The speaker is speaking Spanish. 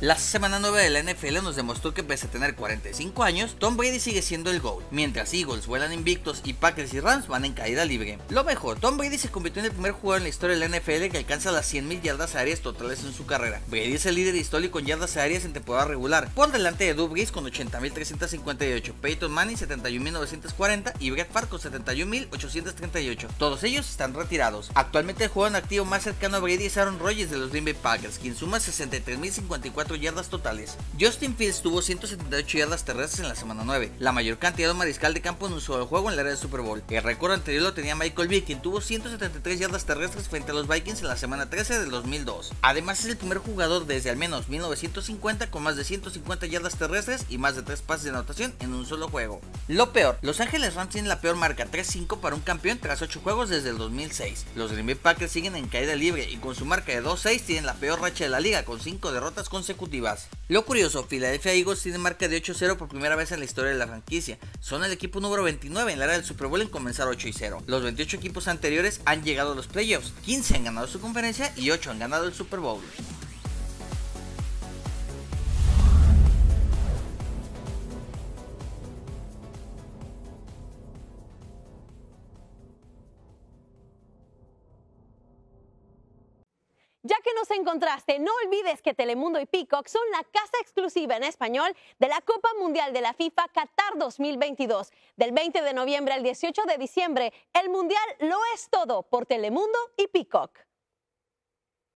La semana 9 de la NFL nos demostró que pese a tener 45 años, Tom Brady sigue siendo el GOAT, mientras Eagles vuelan invictos y Packers y Rams van en caída libre. Lo mejor, Tom Brady se convirtió en el primer jugador en la historia de la NFL que alcanza las 100.000 yardas aéreas totales en su carrera. Brady es el líder histórico en yardas aéreas en temporada regular, por delante de Drew Brees con 80.358, Peyton Manning 71.940 y Brett Favre con 71.838. Todos ellos están retirados. Actualmente el jugador activo más cercano a Brady es Aaron Rodgers de los Green Bay Packers, quien suma 63.054 yardas totales. Justin Fields tuvo 178 yardas terrestres en la semana 9, la mayor cantidad de mariscal de campo en un solo juego en la era del Super Bowl. El récord anterior lo tenía Michael Vick, quien tuvo 173 yardas terrestres frente a los Vikings en la semana 13 del 2002. Además es el primer jugador desde al menos 1950 con más de 150 yardas terrestres y más de 3 pases de anotación en un solo juego. Lo peor, Los Ángeles Rams tienen la peor marca 3-5 para un campeón tras 8 juegos desde el 2006. Los Green Bay Packers siguen en caída libre y con su marca de 2-6 tienen la peor racha de la liga con 5 derrotas Lo curioso, Philadelphia Eagles tiene marca de 8-0 por primera vez en la historia de la franquicia. Son el equipo número 29 en la era del Super Bowl en comenzar 8-0. Los 28 equipos anteriores han llegado a los playoffs, 15 han ganado su conferencia y 8 han ganado el Super Bowl. Ya que nos encontraste, no olvides que Telemundo y Peacock son la casa exclusiva en español de la Copa Mundial de la FIFA Qatar 2022. Del 20 de noviembre al 18 de diciembre, el Mundial lo es todo por Telemundo y Peacock.